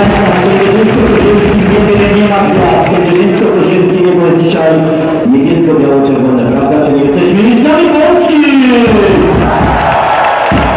Państwa, na Kędzierzyńsko-Kozielskim nie ma klas. Kędzierzyńsko-Kozielskie nie było dzisiaj